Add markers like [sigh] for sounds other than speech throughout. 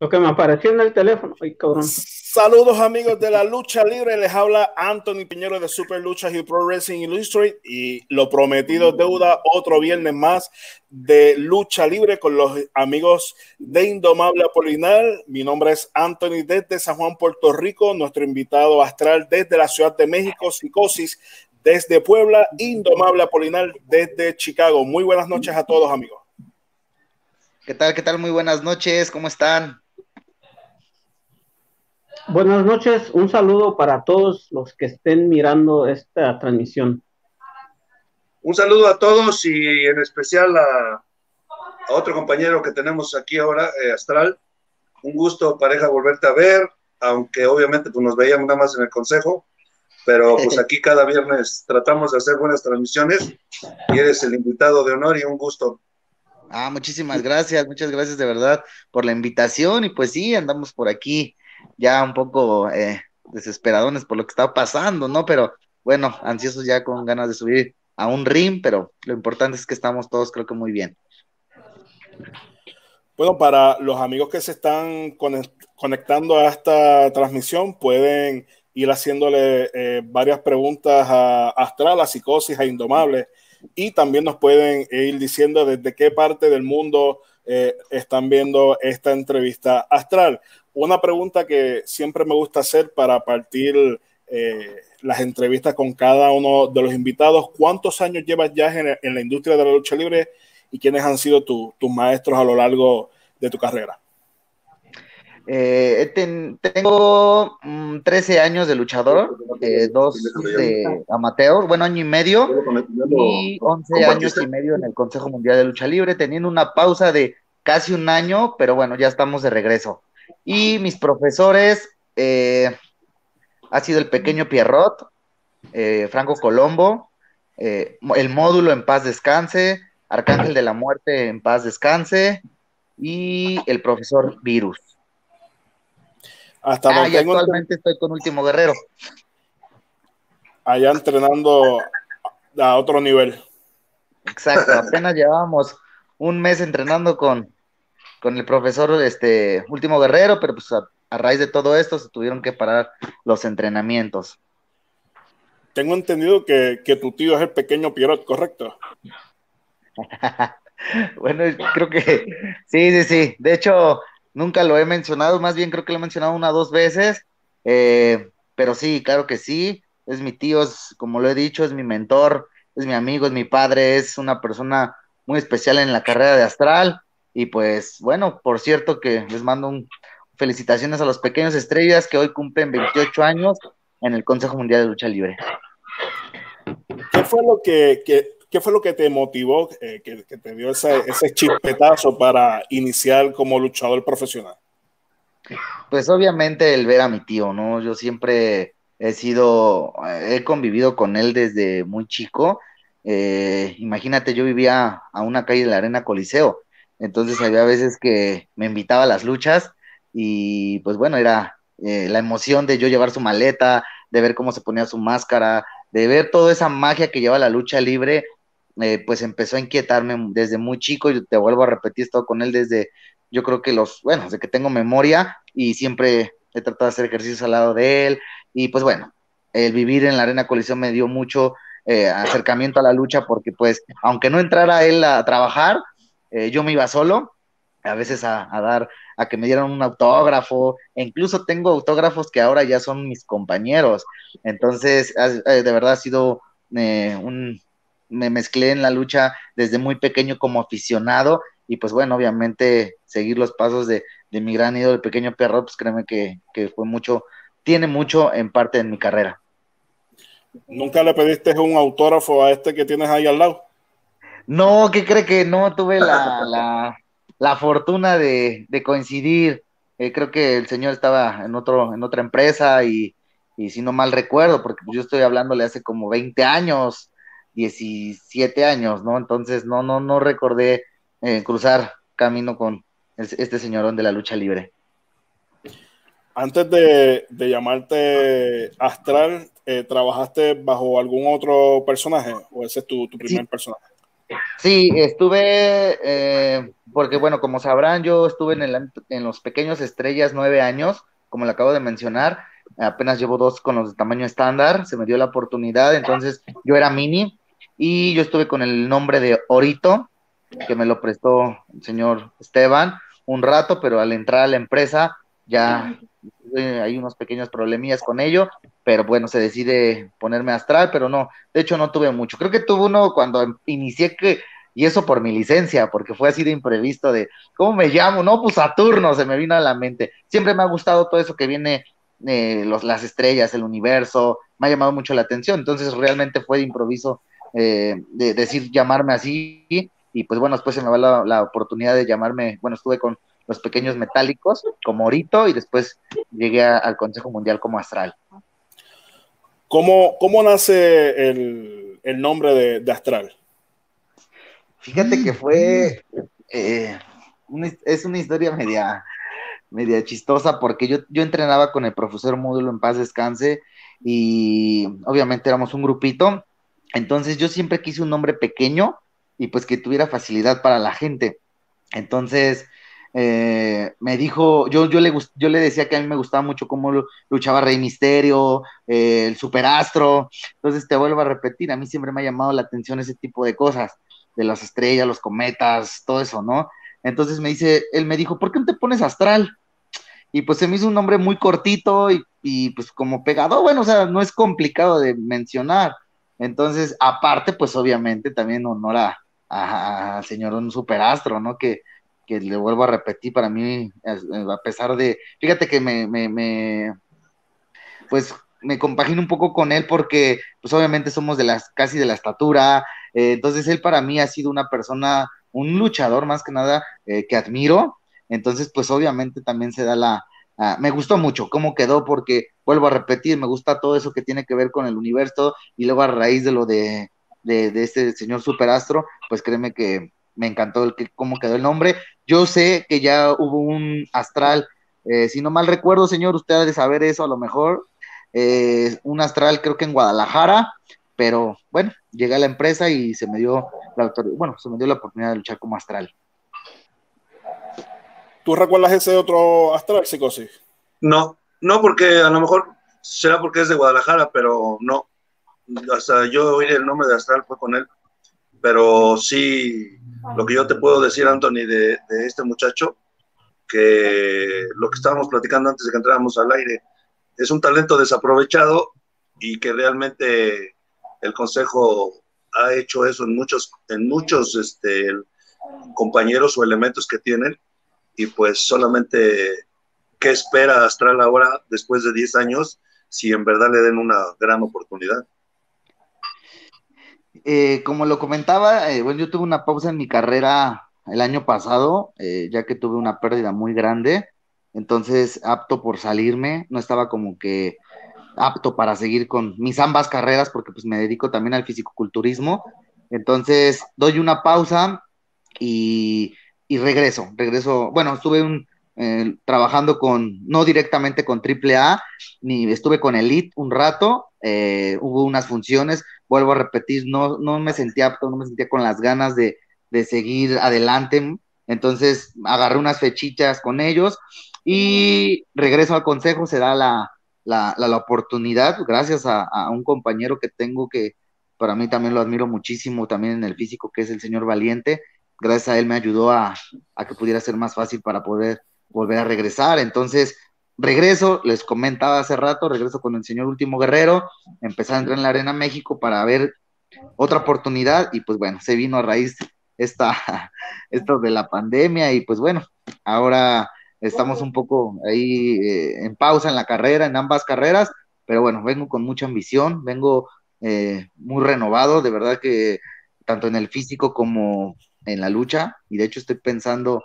Lo que me apareció en el teléfono. Ay, cabrón. Saludos amigos de la lucha libre, les habla Anthony Piñero de Super Luchas y Pro Wrestling Illustrated y lo prometido deuda otro viernes más de lucha libre con los amigos de Indomable Apolinar. Mi nombre es Anthony desde San Juan, Puerto Rico, nuestro invitado astral desde la Ciudad de México, Psicosis desde Puebla, Indomable Apolinar desde Chicago. Muy buenas noches a todos amigos. ¿Qué tal? ¿Qué tal? Muy buenas noches, ¿cómo están? Buenas noches, un saludo para todos los que estén mirando esta transmisión. Un saludo a todos y en especial a, otro compañero que tenemos aquí ahora, eh, Astral. Un gusto, pareja, volverte a ver, aunque obviamente pues, nos veíamos nada más en el consejo, pero pues [laughs] aquí cada viernes tratamos de hacer buenas transmisiones y eres el invitado de honor y un gusto. Ah, muchísimas gracias, muchas gracias de verdad por la invitación y pues sí, andamos por aquí ya un poco eh, desesperadones por lo que está pasando, ¿no? Pero bueno, ansiosos ya con ganas de subir a un ring, pero lo importante es que estamos todos creo que muy bien. Bueno, para los amigos que se están conectando a esta transmisión, pueden ir haciéndole eh, varias preguntas a Astral, a Psicosis, a Indomable, y también nos pueden ir diciendo desde qué parte del mundo eh, están viendo esta entrevista astral una pregunta que siempre me gusta hacer para partir eh, las entrevistas con cada uno de los invitados. ¿Cuántos años llevas ya en, la industria de la lucha libre y quiénes han sido tus maestros a lo largo de tu carrera? Eh, tengo 13 mm, años de luchador, eh, dos de amateur, bueno, año y medio, y 11 años y medio en el Consejo Mundial de Lucha Libre, teniendo una pausa de casi un año, pero bueno, ya estamos de regreso. Y mis profesores eh, ha sido el pequeño Pierrot, eh, Franco Colombo, eh, el módulo en paz descanse, Arcángel de la Muerte en paz descanse y el profesor Virus. Hasta ah, y actualmente estoy con Último Guerrero. Allá entrenando a otro nivel. Exacto, apenas llevábamos un mes entrenando con, con el profesor este último guerrero, pero pues a, raíz de todo esto se tuvieron que parar los entrenamientos. Tengo entendido que, tu tío es el pequeño Pierrot, ¿correcto? [laughs] bueno, creo que sí, sí, sí. De hecho, nunca lo he mencionado, más bien creo que lo he mencionado una o dos veces. Eh, pero sí, claro que sí. Es mi tío, es, como lo he dicho, es mi mentor, es mi amigo, es mi padre, es una persona muy especial en la carrera de Astral. Y pues bueno, por cierto que les mando un felicitaciones a los pequeños estrellas que hoy cumplen 28 años en el Consejo Mundial de Lucha Libre. ¿Qué fue lo que, qué fue lo que te motivó, eh, que, te dio ese, ese chispetazo para iniciar como luchador profesional? Pues obviamente el ver a mi tío, ¿no? Yo siempre he sido, he convivido con él desde muy chico. Eh, imagínate, yo vivía a una calle de la Arena Coliseo entonces había veces que me invitaba a las luchas y pues bueno, era eh, la emoción de yo llevar su maleta, de ver cómo se ponía su máscara, de ver toda esa magia que lleva la lucha libre, eh, pues empezó a inquietarme desde muy chico y te vuelvo a repetir, he con él desde, yo creo que los, bueno, desde que tengo memoria y siempre he tratado de hacer ejercicios al lado de él y pues bueno, el vivir en la Arena Colisión me dio mucho eh, acercamiento a la lucha porque pues aunque no entrara él a trabajar, eh, yo me iba solo, a veces a, dar, a que me dieran un autógrafo, e incluso tengo autógrafos que ahora ya son mis compañeros. Entonces, eh, de verdad ha sido eh, un, me mezclé en la lucha desde muy pequeño como aficionado y pues bueno, obviamente seguir los pasos de, mi gran ídolo, el pequeño perro, pues créeme que, que fue mucho, tiene mucho en parte de mi carrera. ¿Nunca le pediste un autógrafo a este que tienes ahí al lado? No, ¿qué cree que no tuve la, la, fortuna de, coincidir? Eh, creo que el señor estaba en otro, en otra empresa y, si no mal recuerdo, porque yo estoy hablándole hace como 20 años, 17 años, ¿no? Entonces no, no, no recordé eh, cruzar camino con este señorón de la lucha libre. Antes de, llamarte Astral, eh, ¿trabajaste bajo algún otro personaje o ese es tu, primer personaje? Sí, estuve, eh, porque bueno, como sabrán, yo estuve en, el, en los pequeños estrellas nueve años, como le acabo de mencionar, apenas llevo dos con los de tamaño estándar, se me dio la oportunidad, entonces yo era mini y yo estuve con el nombre de Orito, que me lo prestó el señor Esteban un rato, pero al entrar a la empresa ya hay unos pequeños problemillas con ello, pero bueno, se decide ponerme astral, pero no, de hecho no tuve mucho. Creo que tuve uno cuando inicié que, y eso por mi licencia, porque fue así de imprevisto de, ¿cómo me llamo? No, pues Saturno, se me vino a la mente. Siempre me ha gustado todo eso que viene, eh, los, las estrellas, el universo, me ha llamado mucho la atención, entonces realmente fue de improviso eh, de decir llamarme así, y pues bueno, después se me va la oportunidad de llamarme, bueno, estuve con los pequeños metálicos como Orito y después llegué al Consejo Mundial como Astral. ¿Cómo, cómo nace el, el nombre de, de, Astral? Fíjate que fue, eh, es una historia media, media chistosa porque yo, yo entrenaba con el profesor Módulo en paz descanse y obviamente éramos un grupito, entonces yo siempre quise un nombre pequeño y pues que tuviera facilidad para la gente. Entonces, eh, me dijo, yo, yo, le, yo le decía que a mí me gustaba mucho cómo luchaba Rey Misterio, eh, el Superastro, entonces te vuelvo a repetir, a mí siempre me ha llamado la atención ese tipo de cosas, de las estrellas, los cometas, todo eso, ¿no? Entonces me dice, él me dijo, ¿por qué no te pones astral? Y pues se me hizo un nombre muy cortito y, y pues como pegado, bueno, o sea, no es complicado de mencionar. Entonces, aparte, pues obviamente también honora al señor un superastro, ¿no? Que, que le vuelvo a repetir, para mí, a pesar de, fíjate que me, pues me compagino un poco con él porque, pues obviamente somos de las, casi de la estatura, eh, entonces él para mí ha sido una persona, un luchador más que nada eh, que admiro, entonces pues obviamente también se da la, uh, me gustó mucho cómo quedó porque, vuelvo a repetir, me gusta todo eso que tiene que ver con el universo y luego a raíz de lo de, de este señor superastro, pues créeme que me encantó el que, cómo quedó el nombre. Yo sé que ya hubo un astral, eh, si no mal recuerdo, señor, usted ha de saber eso a lo mejor, eh, un astral creo que en Guadalajara, pero bueno, llegué a la empresa y se me dio la bueno, se me dio la oportunidad de luchar como astral. ¿Tú recuerdas ese otro astral, Psicosis? No, no, porque a lo mejor será porque es de Guadalajara, pero no. Hasta yo oí el nombre de astral fue con él. Pero sí, lo que yo te puedo decir, Anthony, de, de, este muchacho, que lo que estábamos platicando antes de que entráramos al aire, es un talento desaprovechado y que realmente el Consejo ha hecho eso en muchos, en muchos este, compañeros o elementos que tienen y pues solamente qué espera Astral ahora después de 10 años si en verdad le den una gran oportunidad. Eh, como lo comentaba, eh, bueno, yo tuve una pausa en mi carrera el año pasado, eh, ya que tuve una pérdida muy grande, entonces apto por salirme, no estaba como que apto para seguir con mis ambas carreras, porque pues me dedico también al fisicoculturismo, entonces doy una pausa y, regreso, regreso, bueno, estuve un, eh, trabajando con, no directamente con AAA, ni estuve con Elite un rato, eh, hubo unas funciones, vuelvo a repetir, no, no me sentía apto, no me sentía con las ganas de, de seguir adelante, entonces agarré unas fechitas con ellos y regreso al consejo, se da la, la, la, la oportunidad, gracias a, a, un compañero que tengo que para mí también lo admiro muchísimo, también en el físico, que es el señor Valiente, gracias a él me ayudó a, a que pudiera ser más fácil para poder volver a regresar. Entonces, regreso, les comentaba hace rato, regreso con el señor Último Guerrero, empecé a entrar en la Arena México para ver otra oportunidad y pues bueno, se vino a raíz esta, [laughs] esto de la pandemia y pues bueno, ahora estamos un poco ahí eh, en pausa en la carrera, en ambas carreras, pero bueno, vengo con mucha ambición, vengo eh, muy renovado, de verdad que tanto en el físico como en la lucha, y de hecho estoy pensando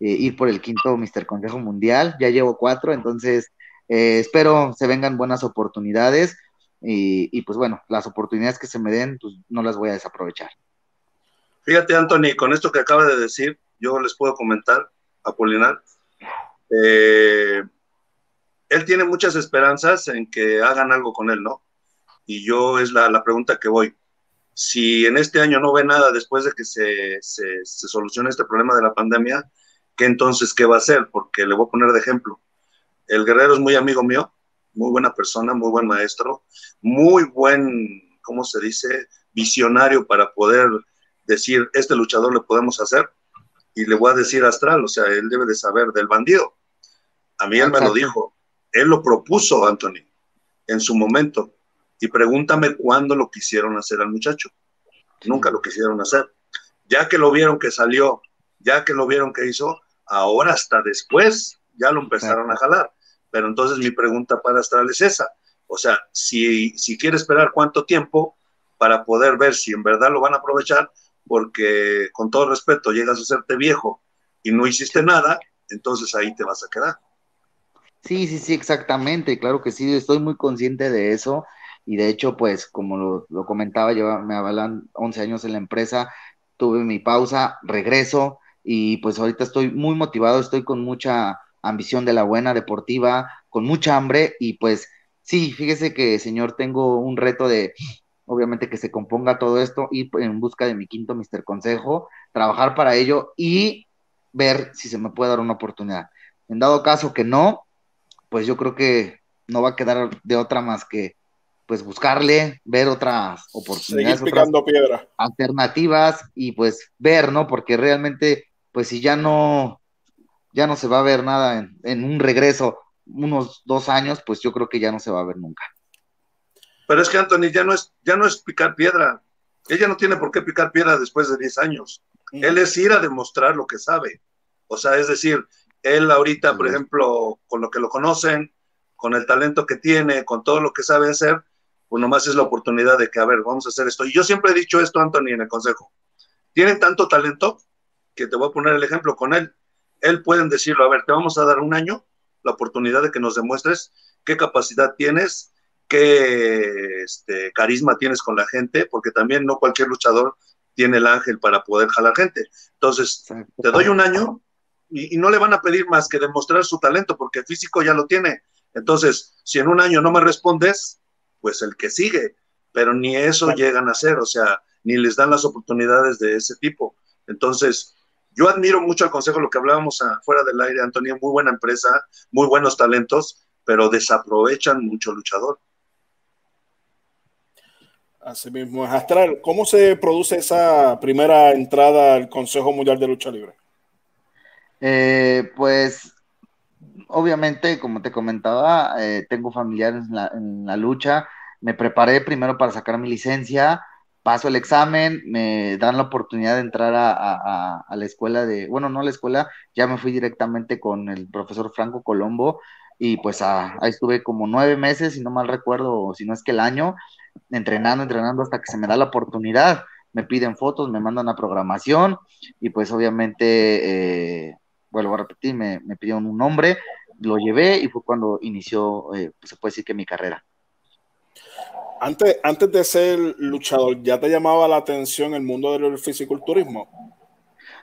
eh, ir por el quinto Mister Consejo Mundial. Ya llevo cuatro, entonces eh, espero se vengan buenas oportunidades y, pues bueno, las oportunidades que se me den, pues no las voy a desaprovechar. Fíjate, Anthony, con esto que acaba de decir, yo les puedo comentar, Apolinar, eh, él tiene muchas esperanzas en que hagan algo con él, ¿no? Y yo es la, la pregunta que voy. si en este año no ve nada después de que se, se, se solucione este problema de la pandemia, ¿qué entonces qué va a hacer? Porque le voy a poner de ejemplo. El guerrero es muy amigo mío, muy buena persona, muy buen maestro, muy buen, ¿cómo se dice? Visionario para poder decir, este luchador le podemos hacer. Y le voy a decir Astral, o sea, él debe de saber del bandido. A mí él me lo dijo, él lo propuso, Anthony, en su momento. Y pregúntame cuándo lo quisieron hacer al muchacho. Nunca lo quisieron hacer. Ya que lo vieron que salió, ya que lo vieron que hizo, ahora hasta después ya lo empezaron a jalar. Pero entonces mi pregunta para Astral es esa. O sea, si, si quiere esperar cuánto tiempo para poder ver si en verdad lo van a aprovechar, porque con todo respeto llegas a hacerte viejo y no hiciste nada, entonces ahí te vas a quedar. Sí, sí, sí, exactamente, claro que sí, estoy muy consciente de eso y de hecho, pues como lo, comentaba, yo me avalan 11 años en la empresa, tuve mi pausa, regreso y pues ahorita estoy muy motivado, estoy con mucha ambición de la buena deportiva, con mucha hambre y pues sí, fíjese que señor, tengo un reto de obviamente que se componga todo esto, ir en busca de mi quinto Mister Consejo, trabajar para ello y ver si se me puede dar una oportunidad. En dado caso que no, pues yo creo que no va a quedar de otra más que pues buscarle, ver otras oportunidades, picando piedra. alternativas y pues ver, ¿no? Porque realmente, pues si ya no, ya no se va a ver nada en, en un regreso, unos dos años, pues yo creo que ya no se va a ver nunca. Pero es que Anthony ya no es, ya no es picar piedra. Ella no tiene por qué picar piedra después de 10 años. Él es ir a demostrar lo que sabe. O sea, es decir, él ahorita, por ejemplo, con lo que lo conocen, con el talento que tiene, con todo lo que sabe hacer, pues nomás es la oportunidad de que, a ver, vamos a hacer esto. Y yo siempre he dicho esto, Anthony, en el consejo. Tiene tanto talento que te voy a poner el ejemplo con él. Él pueden decirlo, a ver, te vamos a dar un año la oportunidad de que nos demuestres qué capacidad tienes, qué este, carisma tienes con la gente, porque también no cualquier luchador tiene el ángel para poder jalar gente. Entonces, te doy un año y, no le van a pedir más que demostrar su talento, porque físico ya lo tiene. Entonces, si en un año no me respondes, pues el que sigue, pero ni eso llegan a hacer, o sea, ni les dan las oportunidades de ese tipo. Entonces, yo admiro mucho al consejo, lo que hablábamos afuera del aire, Antonio, muy buena empresa, muy buenos talentos, pero desaprovechan mucho luchador. Así mismo es. Astral, ¿cómo se produce esa primera entrada al Consejo Mundial de Lucha Libre? Eh, pues, obviamente, como te comentaba, eh, tengo familiares en la, lucha. Me preparé primero para sacar mi licencia, paso el examen, me dan la oportunidad de entrar a, la escuela de, bueno, no a la escuela, ya me fui directamente con el profesor Franco Colombo y pues ahí estuve como nueve meses, si no mal recuerdo, si no es que el año, entrenando, entrenando hasta que se me da la oportunidad. Me piden fotos, me mandan a programación y pues obviamente, eh, vuelvo a repetir, me, me, pidieron un nombre, lo llevé y fue cuando inició, eh, pues, se puede decir que mi carrera. Antes, antes de ser luchador, ¿ya te llamaba la atención el mundo del fisiculturismo?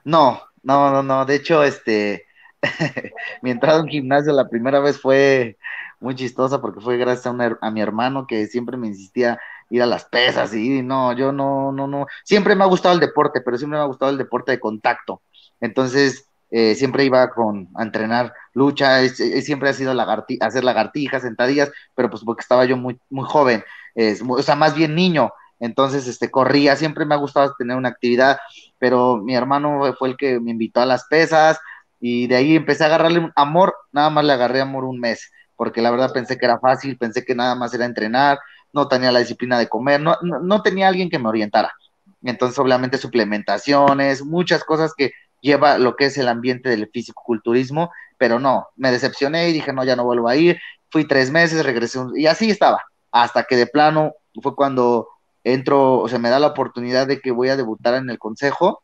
No, no, no, no. De hecho, este, [laughs] mi entrada en gimnasio la primera vez fue muy chistosa porque fue gracias a, mi hermano que siempre me insistía ir a las pesas y no, yo no, no, no, siempre me ha gustado el deporte, pero siempre me ha gustado el deporte de contacto. Entonces, eh, siempre iba con, a entrenar lucha, siempre ha sido hacer lagartijas, sentadillas, pero pues porque estaba yo muy, muy joven, o sea, más bien niño, entonces este, corría, siempre me ha gustado tener una actividad, pero mi hermano fue el que me invitó a las pesas y de ahí empecé a agarrarle amor, nada más le agarré amor un mes porque la verdad pensé que era fácil, pensé que nada más era entrenar, no tenía la disciplina de comer, no, no, tenía alguien que me orientara. Entonces, obviamente, suplementaciones, muchas cosas que lleva lo que es el ambiente del fisicoculturismo, pero no, me decepcioné y dije, no, ya no vuelvo a ir. Fui tres meses, regresé y así estaba, hasta que de plano fue cuando entro, o sea, me da la oportunidad de que voy a debutar en el consejo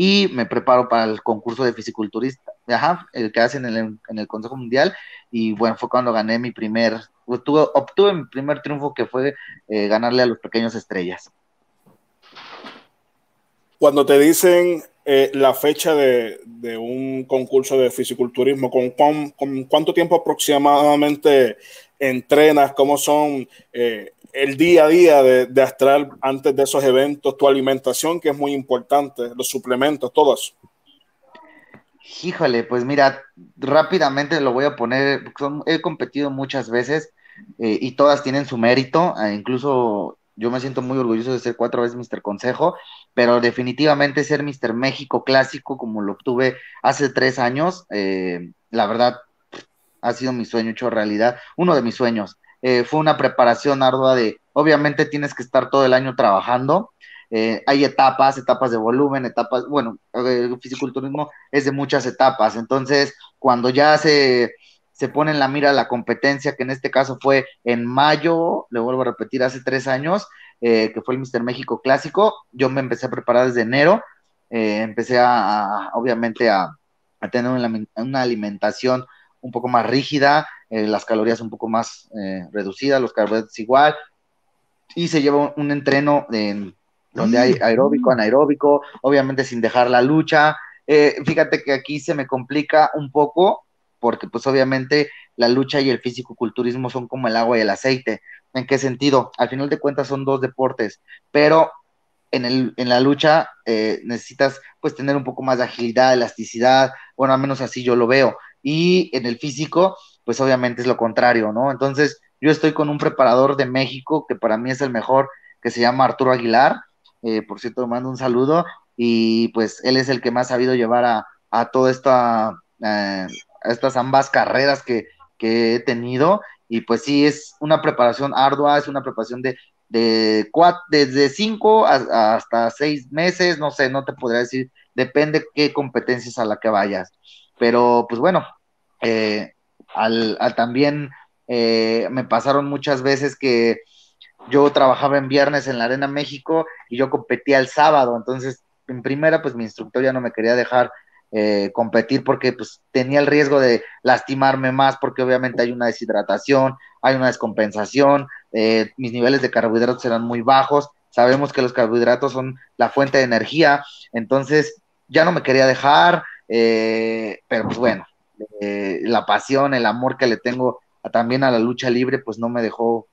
y me preparo para el concurso de fisiculturista, ajá, el que hacen en el, en el Consejo Mundial, y bueno, fue cuando gané mi primer, obtuve, obtuve mi primer triunfo que fue eh, ganarle a los pequeños estrellas. Cuando te dicen eh, la fecha de, de, un concurso de fisiculturismo, ¿con, con, cuánto tiempo aproximadamente entrenas? ¿Cómo son eh, el día a día de, Astral antes de esos eventos, tu alimentación, que es muy importante, los suplementos, todo eso. Híjole, pues mira, rápidamente lo voy a poner, he competido muchas veces eh, y todas tienen su mérito, eh, incluso yo me siento muy orgulloso de ser cuatro veces Mr. Consejo, pero definitivamente ser Mr. México clásico como lo obtuve hace tres años, la verdad ha sido mi sueño hecho realidad, uno de mis sueños. fue una preparación ardua de, obviamente tienes que estar todo el año trabajando, eh, hay etapas, etapas de volumen, etapas, bueno, el fisiculturismo es de muchas etapas, entonces cuando ya se, se pone en la mira la competencia, que en este caso fue en mayo, le vuelvo a repetir, hace tres años, eh, que fue el Mister México Clásico, yo me empecé a preparar desde enero, eh, empecé a, obviamente a, tener una, alimentación un poco más rígida, las calorías un poco más reducidas, los carbohidratos igual, y se lleva un, entreno en donde hay aeróbico, anaeróbico, obviamente sin dejar la lucha. Eh, fíjate que aquí se me complica un poco porque pues obviamente la lucha y el físico-culturismo son como el agua y el aceite. ¿En qué sentido? Al final de cuentas son dos deportes, pero en, el, en la lucha eh, necesitas pues tener un poco más de agilidad, elasticidad, bueno, al menos así yo lo veo. Y en el físico, pues obviamente es lo contrario, ¿no? Entonces yo estoy con un preparador de México que para mí es el mejor, que se llama Arturo Aguilar, eh, por cierto, mando un saludo y pues él es el que más ha sabido llevar a, a toda esta, eh, estas ambas carreras que, que, he tenido y pues sí, es una preparación ardua, es una preparación de, de cuatro, desde cinco hasta seis meses, no sé, no te podría decir, depende qué competencias a la que vayas, pero pues bueno, eh, al, también me pasaron muchas veces que yo trabajaba en viernes en la Arena México y yo competía el sábado, entonces en primera pues mi instructor ya no me quería dejar eh, competir porque pues tenía el riesgo de lastimarme más porque obviamente hay una deshidratación, hay una descompensación, eh, mis niveles de carbohidratos eran muy bajos, sabemos que los carbohidratos son la fuente de energía, entonces ya no me quería dejar, eh, pero pues bueno, la pasión, el amor que le tengo también a la lucha libre pues no me dejó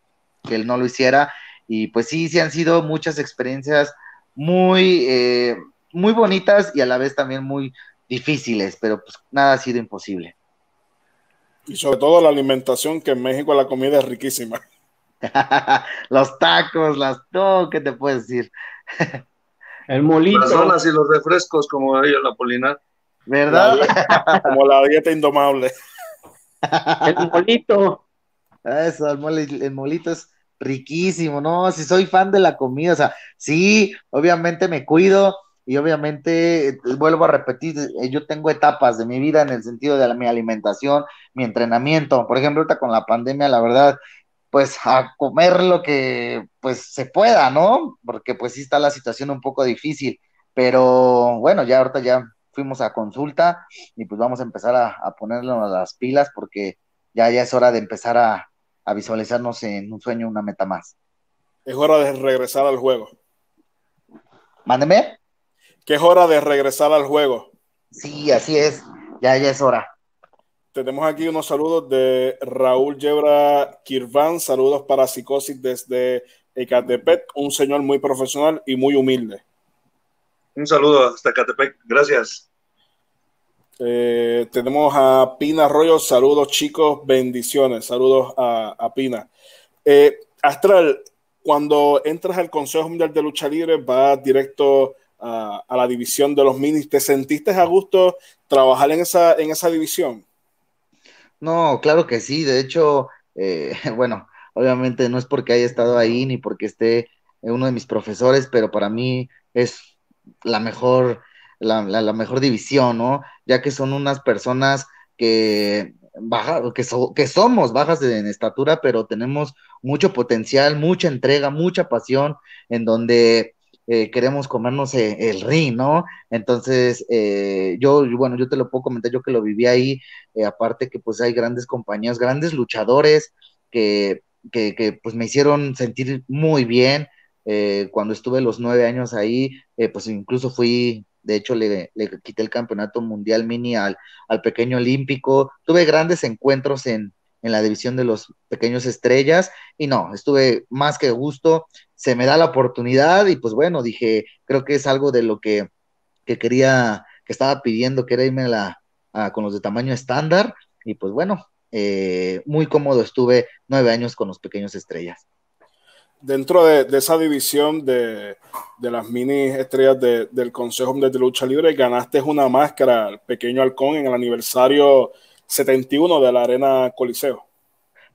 que él no lo hiciera. Y pues sí, sí han sido muchas experiencias muy, eh, muy bonitas y a la vez también muy difíciles, pero pues nada ha sido imposible. Y sobre todo la alimentación, que en México la comida es riquísima. [laughs] [laughs] los tacos, las todo, ¿qué te puedes decir? El molito. Las zonas y los refrescos, como ellos la Polinar. ¿Verdad? como la dieta indomable. El molito. Eso, el, molito es riquísimo, ¿no? Si soy fan de la comida, o sea, sí, obviamente me cuido y obviamente, eh, vuelvo a repetir, eh, yo tengo etapas de mi vida en el sentido de mi alimentación, mi entrenamiento. Por ejemplo, ahorita con la pandemia, la verdad, pues a comer lo que pues se pueda, ¿no? Porque pues sí está la situación un poco difícil, pero bueno, ya ahorita ya fuimos a consulta y pues vamos a empezar a, a ponernos las pilas porque ya, ya es hora de empezar a, a visualizarnos en un sueño, una meta más. Es hora de regresar al juego. Mándeme. Que es hora de regresar al juego. Sí, así es. Ya, ya es hora. Tenemos aquí unos saludos de Raúl Yebra Kirvan. Saludos para Psicosis desde Ecatepec. Un señor muy profesional y muy humilde. Un saludo hasta Ecatepec. Gracias. Eh, tenemos a Pina Arroyo, saludos chicos, bendiciones, saludos a, Pina. Eh, Astral, cuando entras al Consejo Mundial de Lucha Libre, vas directo a, la división de los minis. ¿Te sentiste a gusto trabajar en esa, en esa división? No, claro que sí. De hecho, eh, [laughs] bueno, obviamente no es porque haya estado ahí ni porque esté uno de mis profesores, pero para mí es la mejor la, la, mejor división, ¿no? Ya que son unas personas que, baja, que, que somos bajas en estatura, pero tenemos mucho potencial, mucha entrega, mucha pasión, en donde eh, queremos comernos eh, el, ring, ¿no? Entonces, eh, yo, bueno, yo te lo puedo comentar, yo que lo viví ahí, aparte que pues hay grandes compañías, grandes luchadores que, que, que pues me hicieron sentir muy bien. Cuando estuve los nueve años ahí, pues incluso fui de hecho le, quité el campeonato mundial mini al, al, pequeño olímpico, tuve grandes encuentros en, en la división de los pequeños estrellas y no, estuve más que gusto, se me da la oportunidad y pues bueno, dije, creo que es algo de lo que, quería, que estaba pidiendo, que era irme la, con los de tamaño estándar. Y pues bueno, eh, muy cómodo estuve nueve años con los pequeños estrellas. Dentro de, esa división de, las mini estrellas del Consejo de Lucha Libre, ganaste una máscara, el pequeño halcón, en el aniversario 71 de la Arena Coliseo.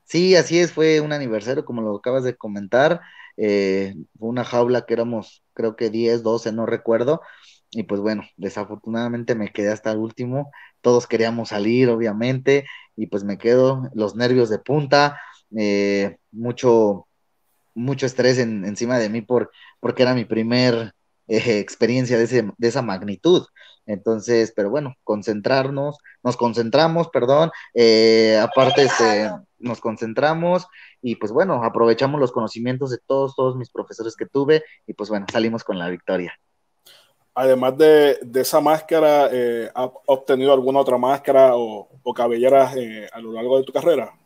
Sí, así es, fue un aniversario, como lo acabas de comentar. Eh, fue una jaula que éramos, creo que 10, 12, no recuerdo. Y pues bueno, desafortunadamente me quedé hasta el último. Todos queríamos salir, obviamente, y pues me quedo los nervios de punta, eh, mucho, mucho estrés encima de mí por, porque era mi primer eh, experiencia de, ese, de esa magnitud. Entonces, pero bueno, concentrarnos, nos concentramos, perdón, eh, aparte este, nos concentramos y pues bueno, aprovechamos los conocimientos de todos, todos mis profesores que tuve y pues bueno, salimos con la victoria. Además de, esa máscara, eh, ¿has obtenido alguna otra máscara o, o cabelleras a lo largo de tu carrera?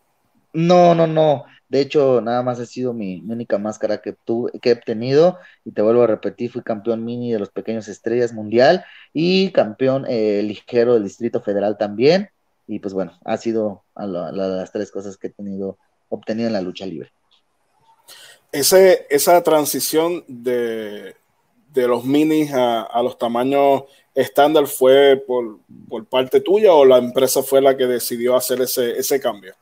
No, no, no. De hecho, nada más ha sido mi, única máscara que, que he obtenido. Y te vuelvo a repetir, fui campeón mini de los pequeños estrellas mundial y campeón eh, ligero del Distrito Federal también. Y pues bueno, ha sido las tres cosas que he tenido, obtenido en la lucha libre. Ese, esa transición de, los minis a, los tamaños estándar fue por, por, parte tuya o la empresa fue la que decidió hacer ese, ese cambio?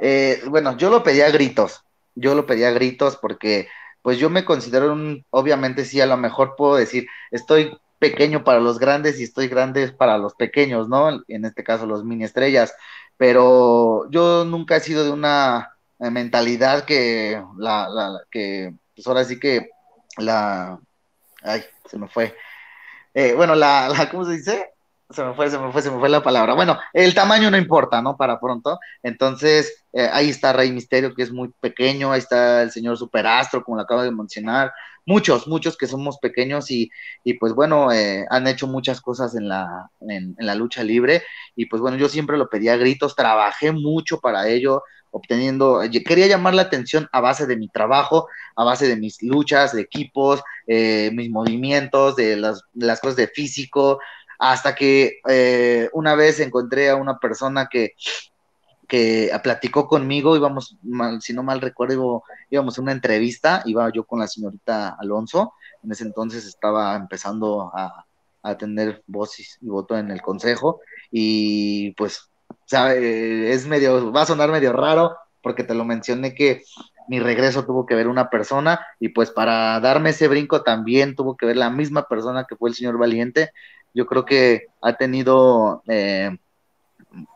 Eh, bueno, yo lo pedía a gritos, yo lo pedía a gritos porque pues yo me considero un, obviamente sí, a lo mejor puedo decir, estoy pequeño para los grandes y estoy grande para los pequeños, ¿no? En este caso los mini estrellas, pero yo nunca he sido de una eh, mentalidad que la, la, que pues ahora sí que la, ay, se me fue. Eh, bueno, la, la, ¿cómo se dice? Se me fue, se me fue, se me fue la palabra. Bueno, el tamaño no importa, ¿no? Para pronto. Entonces, eh, ahí está Rey Misterio, que es muy pequeño, ahí está el señor Superastro, como lo acabo de mencionar. Muchos, muchos que somos pequeños y, y pues bueno, eh, han hecho muchas cosas en la, en, la lucha libre. Y pues bueno, yo siempre lo pedía a gritos, trabajé mucho para ello, obteniendo, quería llamar la atención a base de mi trabajo, a base de mis luchas, de equipos, eh, mis movimientos, de las, de las cosas de físico, hasta que eh, una vez encontré a una persona que, que platicó conmigo, íbamos, si no mal recuerdo, íbamos a una entrevista, iba yo con la señorita Alonso, en ese entonces estaba empezando a, a tener voz y voto en el consejo, y pues, sabe, es medio, va a sonar medio raro, porque te lo mencioné que mi regreso tuvo que ver una persona y pues para darme ese brinco también tuvo que ver la misma persona que fue el señor Valiente yo creo que ha tenido, eh,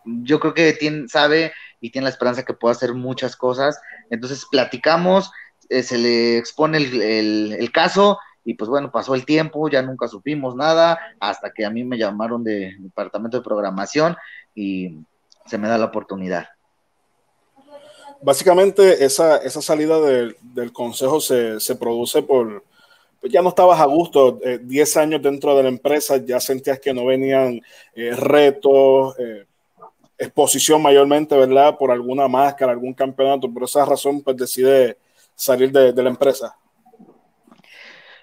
yo creo que tiene, sabe y tiene la esperanza que pueda hacer muchas cosas. Entonces platicamos, eh, se le expone el, caso y pues bueno, pasó el tiempo, ya nunca supimos nada, hasta que a mí me llamaron de departamento de programación y se me da la oportunidad. Básicamente esa, esa salida del consejo se, se produce por, pues ya no estabas a gusto, 10 eh, años dentro de la empresa, ya sentías que no venían eh, retos, eh, exposición mayormente, ¿verdad? Por alguna máscara, algún campeonato, por esa razón, pues decide salir de, la empresa.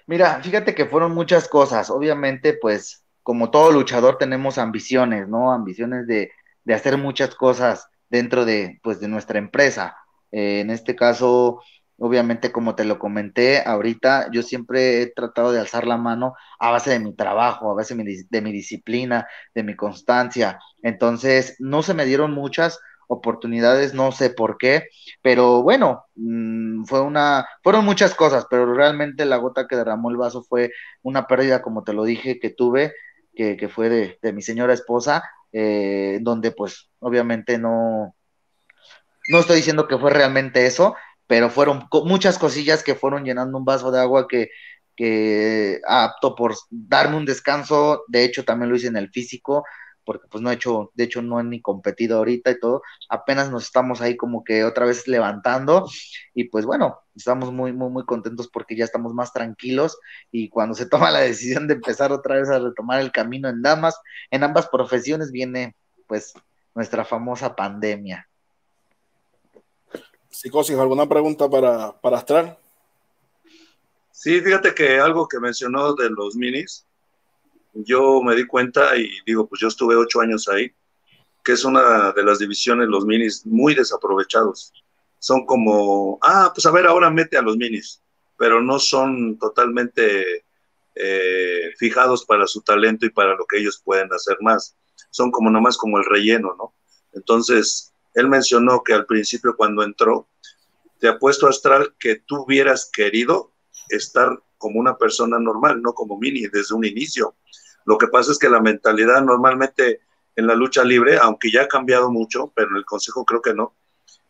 Mira, fíjate que fueron muchas cosas. Obviamente, pues, como todo luchador, tenemos ambiciones, ¿no? Ambiciones de, de hacer muchas cosas dentro de, pues, de nuestra empresa. en este caso, Obviamente, como te lo comenté ahorita, yo siempre he tratado de alzar la mano a base de mi trabajo, a base de mi, disciplina, de mi constancia. Entonces, no se me dieron muchas oportunidades, no sé por qué, pero bueno, mm, fue una, fueron muchas cosas, pero realmente la gota que derramó el vaso fue una pérdida, como te lo dije, que tuve, que, fue de, mi señora esposa, eh, donde pues obviamente no, no estoy diciendo que fue realmente eso, pero fueron muchas cosillas que fueron llenando un vaso de agua que, que apto por darme un descanso, de hecho también lo hice en el físico, porque pues no he hecho, de hecho no he ni competido ahorita y todo, apenas nos estamos ahí como que otra vez levantando y pues bueno, estamos muy, muy, muy contentos porque ya estamos más tranquilos y cuando se [laughs] toma la decisión de empezar otra vez a retomar el camino en damas, en ambas profesiones viene pues nuestra famosa pandemia. Psicosis, ¿alguna pregunta para, para Astral? Sí, fíjate que algo que mencionó de los minis, yo me di cuenta y digo, pues yo estuve ocho años ahí, que es una de las divisiones, los minis, muy desaprovechados. Son como, ah, pues a ver, ahora mete a los minis, pero no son totalmente eh, fijados para su talento y para lo que ellos pueden hacer más. Son como nomás como el relleno, ¿no? Entonces, él mencionó que al principio cuando entró, te ha puesto Astral que tú hubieras querido estar como una persona normal, no como mini desde un inicio. Lo que pasa es que la mentalidad normalmente en la lucha libre, aunque ya ha cambiado mucho, pero en el consejo creo que no,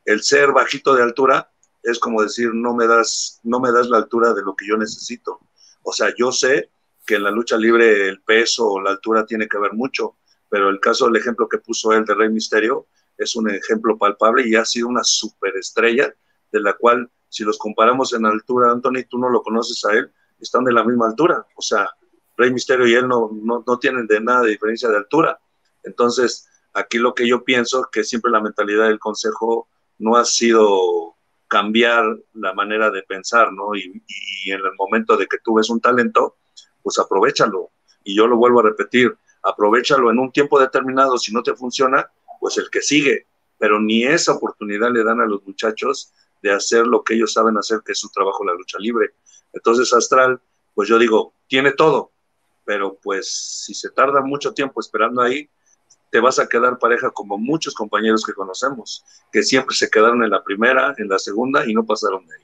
el ser bajito de altura es como decir, no me das, no me das la altura de lo que yo necesito. O sea, yo sé que en la lucha libre el peso o la altura tiene que ver mucho, pero el caso del ejemplo que puso él de Rey Misterio es un ejemplo palpable y ha sido una superestrella de la cual si los comparamos en altura, Anthony, tú no lo conoces a él, están de la misma altura. O sea, Rey Misterio y él no, no, no tienen de nada de diferencia de altura. Entonces, aquí lo que yo pienso que siempre la mentalidad del consejo no ha sido cambiar la manera de pensar, ¿no? Y, en el momento de que tú ves un talento, pues aprovechalo. Y yo lo vuelvo a repetir, aprovechalo en un tiempo determinado, si no te funciona, pues el que sigue, pero ni esa oportunidad le dan a los muchachos de hacer lo que ellos saben hacer, que es su trabajo, la lucha libre. Entonces, Astral, pues yo digo, tiene todo, pero pues si se tarda mucho tiempo esperando ahí, te vas a quedar pareja como muchos compañeros que conocemos, que siempre se quedaron en la primera, en la segunda y no pasaron de ahí.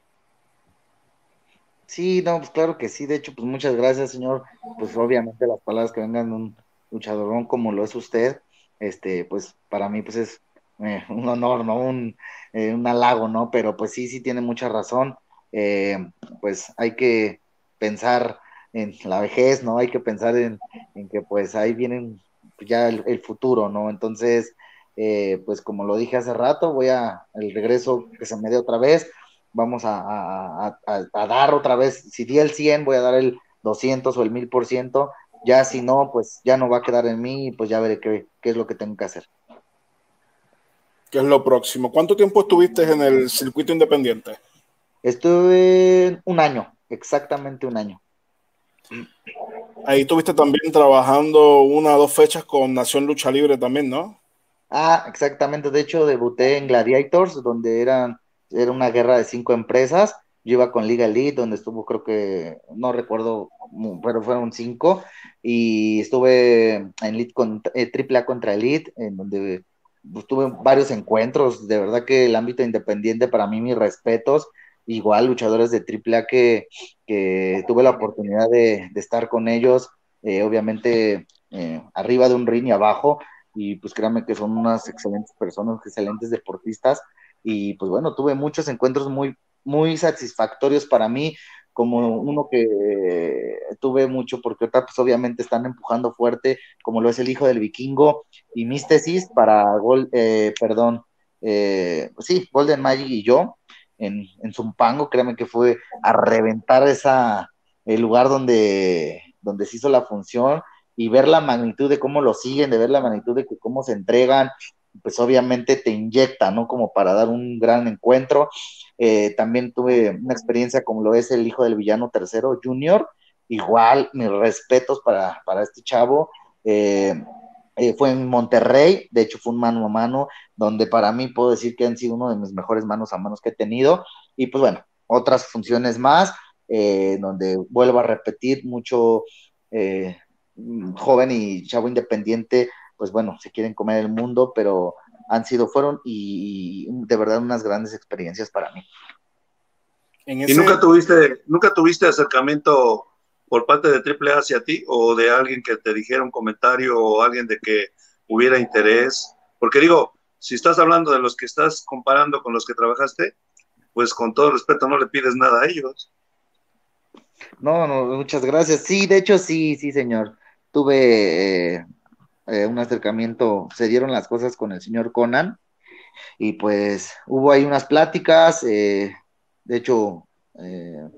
Sí, no, pues claro que sí. De hecho, pues muchas gracias, señor. Pues obviamente las palabras que vengan de un luchadorón como lo es usted, este, pues para mí pues es eh, [laughs] un honor, ¿no? Un, eh, un, halago, ¿no? Pero pues sí, sí tiene mucha razón. Eh, pues hay que pensar en la vejez, ¿no? Hay que pensar en, en que pues ahí vienen ya el, futuro, ¿no? Entonces, eh, pues como lo dije hace rato, voy a, el regreso que se me dé otra vez, vamos a, a, a, dar otra vez, si di el 100, voy a dar el 200 o el 1000%, ya si no, pues ya no va a quedar en mí y pues ya veré qué, qué es lo que tengo que hacer. ¿Qué es lo próximo? ¿Cuánto tiempo estuviste en el circuito independiente? Estuve un año, exactamente un año. Ahí estuviste también trabajando una o dos fechas con Nación Lucha Libre también, ¿no? Ah, exactamente. De hecho, debuté en Gladiators, donde eran, era una guerra de cinco empresas. Yo iba con Liga Elite, donde estuvo, creo que, no recuerdo, pero fueron cinco. Y estuve en Elite con, eh, AAA contra Elite, en donde pues, tuve varios encuentros. De verdad que el ámbito independiente, para mí, mis respetos igual luchadores de AAA que, que tuve la oportunidad de, estar con ellos, eh, obviamente eh, arriba de un ring y abajo, y pues créanme que son unas excelentes personas, excelentes deportistas, y pues bueno, tuve muchos encuentros muy, muy satisfactorios para mí, como uno que tuve mucho, porque ahorita pues obviamente están empujando fuerte, como lo es el hijo del vikingo, y Místesis para, gol, eh, perdón, eh, sí, Golden Magic y yo, en, en Zumpango, créanme que fue a reventar esa, el lugar donde, donde se hizo la función y ver la magnitud de cómo lo siguen, de ver la magnitud de cómo se entregan, pues obviamente te inyecta, ¿no? Como para dar un gran encuentro. Eh, también tuve una experiencia como lo es el hijo del villano tercero, Junior. Igual, mis respetos para, para este chavo. Eh, eh, fue en Monterrey, de hecho fue un mano a mano, donde para mí puedo decir que han sido uno de mis mejores manos a manos que he tenido. Y pues bueno, otras funciones más, donde vuelvo a repetir, mucho joven y chavo independiente, pues bueno, se quieren comer el mundo, pero han sido, fueron y, y de verdad unas grandes experiencias para mí. Ese... ¿Y nunca tuviste, nunca tuviste acercamiento por parte de AAA hacia ti o de alguien que te dijera un comentario o alguien de que hubiera interés? Porque digo, si estás hablando de los que estás comparando con los que trabajaste, pues con todo respeto no le pides nada a ellos. No, no, muchas gracias. Sí, de hecho sí, sí, señor. Tuve eh, eh, un acercamiento, se dieron las cosas con el señor Conan. Y pues hubo ahí unas pláticas, eh, de hecho eh,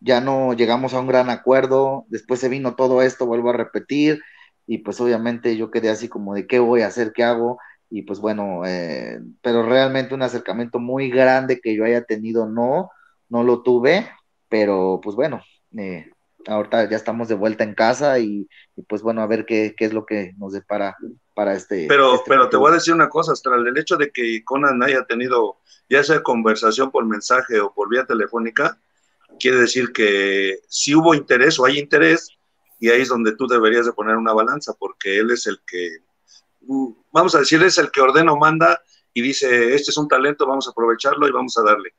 ya no llegamos a un gran acuerdo, después se vino todo esto, vuelvo a repetir, y pues obviamente yo quedé así como de qué voy a hacer, qué hago, y pues bueno, eh, pero realmente un acercamiento muy grande que yo haya tenido, no, no lo tuve, pero pues bueno, eh, ahorita ya estamos de vuelta en casa y, pues bueno, a ver qué, qué, es lo que nos depara para este. Pero, este pero te voy a decir una cosa, hasta el hecho de que Conan haya tenido ya sea conversación por mensaje o por vía telefónica, quiere decir que si hubo interés o hay interés, y ahí es donde tú deberías de poner una balanza, porque él es el que, mm, vamos a decir, es el que ordena o manda y dice, este es un talento, vamos a aprovecharlo y vamos a darle.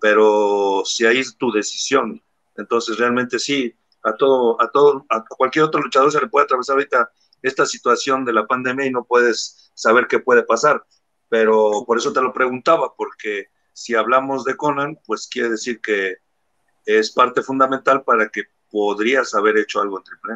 Pero si ahí es tu decisión, entonces realmente sí, a todo, a todo, a cualquier otro luchador se le puede atravesar ahorita esta situación de la pandemia y no puedes saber qué puede pasar. Pero por eso te lo preguntaba, porque si hablamos de Conan, pues quiere decir que es parte fundamental para que podrías haber hecho algo en Triple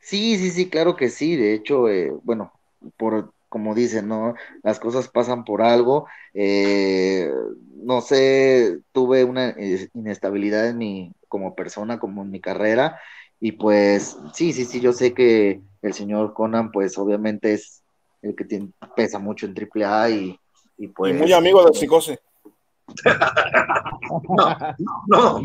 Sí, sí, sí, claro que sí. De hecho, eh, bueno, por como dicen, ¿no? Las cosas pasan por algo. Eh, no sé, tuve una eh, inestabilidad en mi, como persona, como en mi carrera. Y pues, sí, sí, sí, yo sé que el señor Conan, pues obviamente es el que tiene, pesa mucho en AAA y, y pues... muy amigo de Psicose. [laughs] no, no,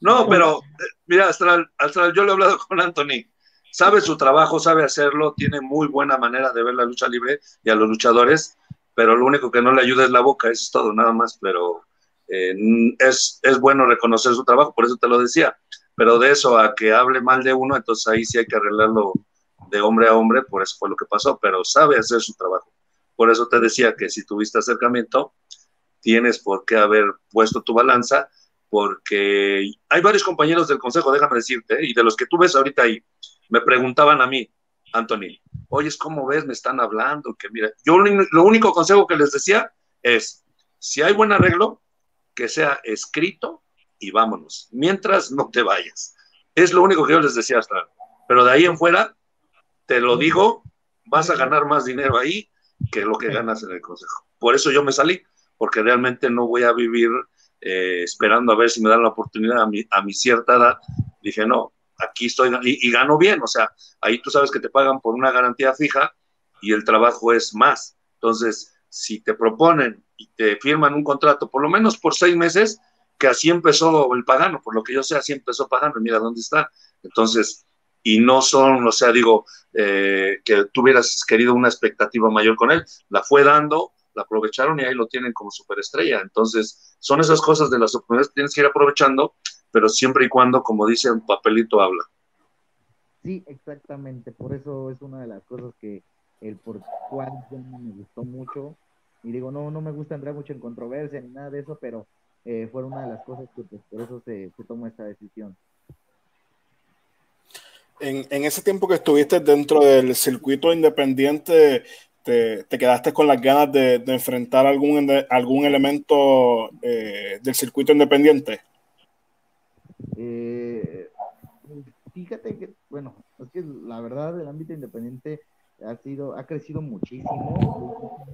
no, pero mira, Astral, Astral, yo le he hablado con Anthony sabe su trabajo, sabe hacerlo, tiene muy buena manera de ver la lucha libre y a los luchadores, pero lo único que no le ayuda es la boca, eso es todo, nada más, pero eh, es, es bueno reconocer su trabajo, por eso te lo decía, pero de eso a que hable mal de uno, entonces ahí sí hay que arreglarlo de hombre a hombre, por eso fue lo que pasó, pero sabe hacer su trabajo. Por eso te decía que si tuviste acercamiento, tienes por qué haber puesto tu balanza, porque hay varios compañeros del consejo, déjame decirte, y de los que tú ves ahorita ahí, me preguntaban a mí, Anthony, oye, ¿cómo ves? Me están hablando, que mira, yo lo único consejo que les decía es, si hay buen arreglo, que sea escrito y vámonos, mientras no te vayas. Es lo único que yo les decía hasta, pero de ahí en fuera, te lo digo, vas a ganar más dinero ahí que lo que ganas en el consejo. Por eso yo me salí, porque realmente no voy a vivir eh, esperando a ver si me dan la oportunidad a mi, a mi cierta edad. Dije, no, aquí estoy y, gano bien, o sea, ahí tú sabes que te pagan por una garantía fija y el trabajo es más. Entonces, si te proponen y te firman un contrato, por lo menos por seis meses, que así empezó el pagano, por lo que yo sé, así empezó pagando, mira dónde está. Entonces, y no son, o sea, digo, eh, que tuvieras querido una expectativa mayor con él, la fue dando, la aprovecharon y ahí lo tienen como superestrella. Entonces, son esas cosas de las oportunidades que tienes que ir aprovechando pero siempre y cuando, como dice, un papelito habla. Sí, exactamente, por eso es una de las cosas que el por cual me gustó mucho, y digo, no, no me gusta entrar mucho en controversia ni nada de eso, pero eh, fue una de las cosas que pues, por eso se, tomó esta decisión. En, en, ese tiempo que estuviste dentro del circuito independiente, te, quedaste con las ganas de, enfrentar algún, algún elemento eh, del circuito independiente? Eh, fíjate que, bueno, es que la verdad el ámbito independiente ha sido, ha crecido muchísimo.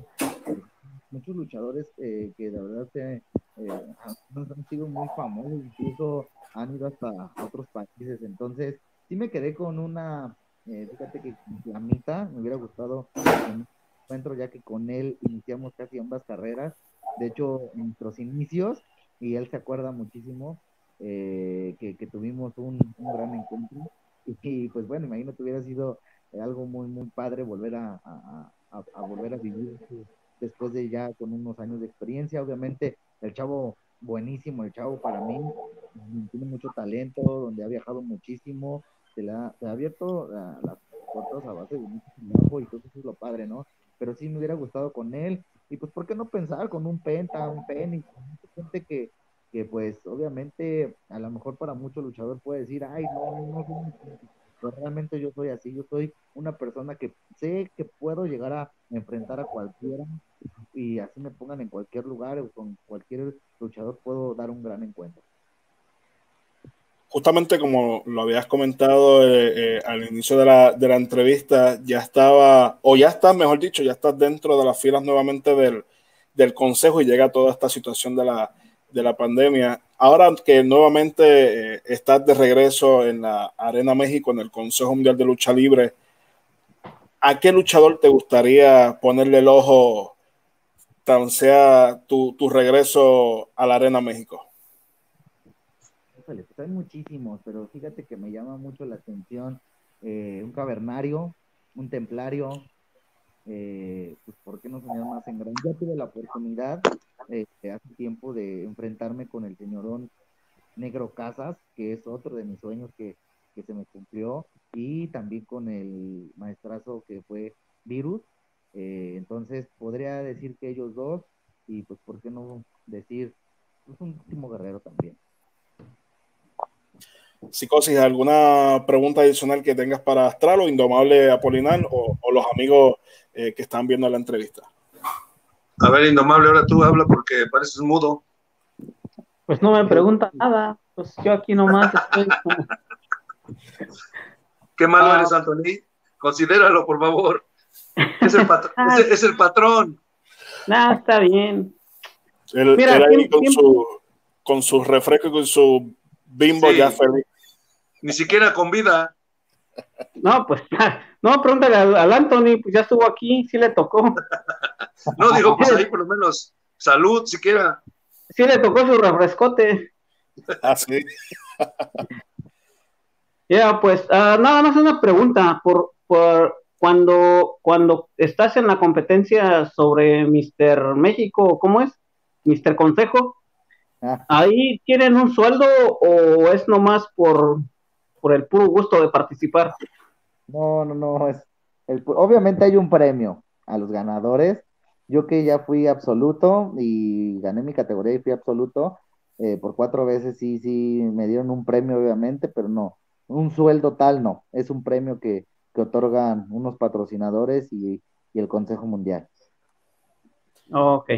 Muchos luchadores eh, que de verdad se, eh, han, sido muy famosos, incluso han ido hasta otros países. Entonces, sí me quedé con una, eh, fíjate que la mitad me hubiera gustado un encuentro, ya que con él iniciamos casi ambas carreras. De hecho, nuestros inicios, y él se acuerda muchísimo, eh, que, tuvimos un, gran encuentro. Y, pues bueno, imagino que hubiera sido algo muy, muy padre volver a, volver a vivir después de ya con unos años de experiencia. Obviamente, el chavo buenísimo, el chavo para mí tiene mucho talento, donde ha viajado muchísimo, se, le ha, abierto las puertas a base de mucho trabajo y todo eso es lo padre, ¿no? Pero sí me hubiera gustado con él. Y pues, ¿por qué no pensar con un Penta, un Penny, gente que, que pues obviamente a lo mejor para muchos luchadores puede decir, ay, no, no, no, pero realmente yo soy así, yo soy una persona que sé que puedo llegar a enfrentar a cualquiera y así me pongan en cualquier lugar o con cualquier luchador puedo dar un gran encuentro. Justamente como lo habías comentado eh, eh, al inicio de la, de la entrevista, ya estaba, o ya estás, mejor dicho, ya estás dentro de las filas nuevamente del, del consejo y llega toda esta situación de la, de la pandemia. Ahora que nuevamente eh, estás de regreso en la Arena México, en el Consejo Mundial de Lucha Libre, ¿a qué luchador te gustaría ponerle el ojo tan sea tu, tu regreso a la Arena México? Pues hay muchísimos, pero fíjate que me llama mucho la atención eh, un cavernario, un templario, eh, pues ¿por qué no soñar más en grande? Tuve la oportunidad eh, hace tiempo de enfrentarme con el señorón Negro Casas, que es otro de mis sueños que, que se me cumplió, y también con el maestrazo que fue Virus. Eh, entonces podría decir que ellos dos, y pues ¿por qué no decir pues, un último guerrero también? Psicosis, ¿alguna pregunta adicional que tengas para Astral o Indomable Apolinar o, los amigos eh, que están viendo la entrevista? A ver, Indomable, ahora tú habla porque pareces mudo. Pues no me pregunta nada, pues yo aquí nomás estoy [laughs] Qué malo eres, Anthony. Considéralo, por favor. Es el, patrón. [laughs] es, el patrón. Nah, está bien. Mira, ahí con, Su, con su refresco y con su bimbo ya feliz. Ni siquiera con vida. No, pues, [laughs] no, pregúntale al, Anthony, pues ya estuvo aquí, sí le tocó. no, digo, pues ahí por lo menos salud, siquiera. Sí le tocó su refrescote. Ah, sí. [laughs] Ya, pues, uh, nada más una pregunta. Por, por cuando, cuando estás en la competencia sobre Mister México, ¿cómo es? Mister Consejo, ah. ¿ahí tienen un sueldo o es nomás por, por el puro gusto de participar? No, no, no. Es obviamente hay un premio a los ganadores. Yo que ya fui absoluto y gané mi categoría y fui absoluto, eh, por cuatro veces sí, sí, me dieron un premio, obviamente, pero no un sueldo tal no, es un premio que, otorgan unos patrocinadores y, el Consejo Mundial. ok.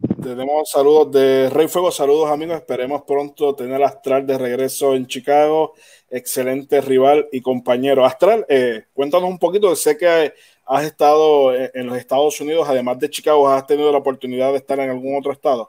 Tenemos saludos de Rey Fuego, saludos amigos, esperemos pronto tener Astral de regreso en Chicago, excelente rival y compañero. Astral, eh, cuéntanos un poquito, sé que has estado en los Estados Unidos, además de Chicago, ¿has tenido la oportunidad de estar en algún otro estado?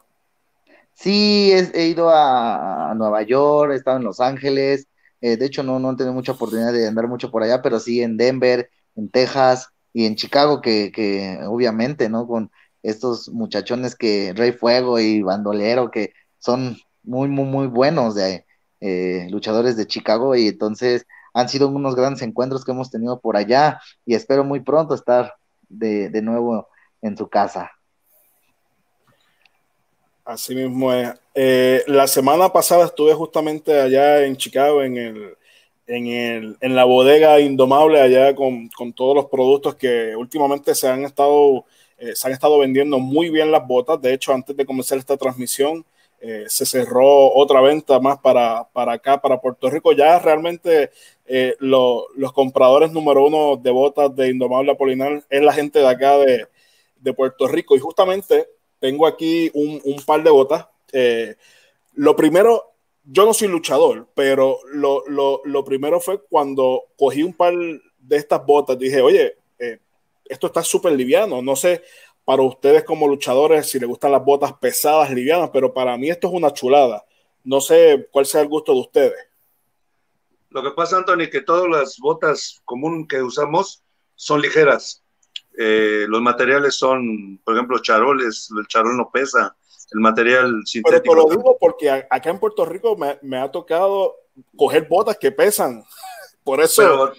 Sí, he, ido a, a Nueva York, he estado en Los Ángeles, eh, de hecho, no, no he tenido mucha oportunidad de andar mucho por allá, pero sí en Denver, en Texas y en Chicago, que, que obviamente, ¿no? Con estos muchachones que Rey Fuego y Bandolero, que son muy, muy, muy buenos eh, luchadores de Chicago, y entonces han sido unos grandes encuentros que hemos tenido por allá, y espero muy pronto estar de, de nuevo en su casa. Así mismo es. Eh, la semana pasada estuve justamente allá en Chicago, en, el, en, el, en la bodega Indomable, allá con, con, todos los productos que últimamente se han, estado, eh, se han estado vendiendo muy bien las botas. De hecho, antes de comenzar esta transmisión, eh, se cerró otra venta más para, para acá, para Puerto Rico. Ya realmente lo, los compradores número uno de botas de Indomable Apolinar es la gente de acá de, de Puerto Rico. Y justamente tengo aquí un, par de botas. Eh, lo primero, yo no soy luchador, pero lo, primero fue cuando cogí un par de estas botas, dije, oye, eh, esto está súper liviano. No sé para ustedes como luchadores si les gustan las botas pesadas, livianas, pero para mí esto es una chulada. No sé cuál sea el gusto de ustedes. Lo que pasa, Anthony, que todas las botas común que usamos son ligeras. Eh, los materiales son, por ejemplo, charoles, el charol no pesa, el material sintético. Pero te lo digo porque acá en Puerto Rico me, ha tocado coger botas que pesan, [laughs] por eso.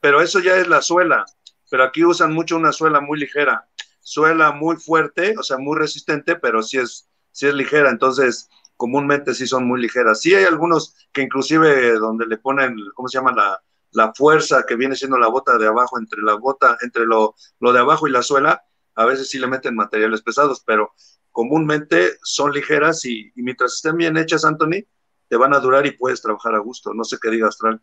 Pero, eso ya es la suela, pero aquí usan mucho una suela muy ligera, suela muy fuerte, o sea, muy resistente, pero sí es, sí es ligera, entonces comúnmente sí son muy ligeras. Sí hay algunos que inclusive donde le ponen, ¿cómo se llama? La, la fuerza que viene siendo la bota de abajo entre la bota, entre lo, lo de abajo y la suela, a veces sí le meten materiales pesados, pero comúnmente son ligeras y, mientras estén bien hechas, Anthony, te van a durar y puedes trabajar a gusto. No sé qué diga Astral.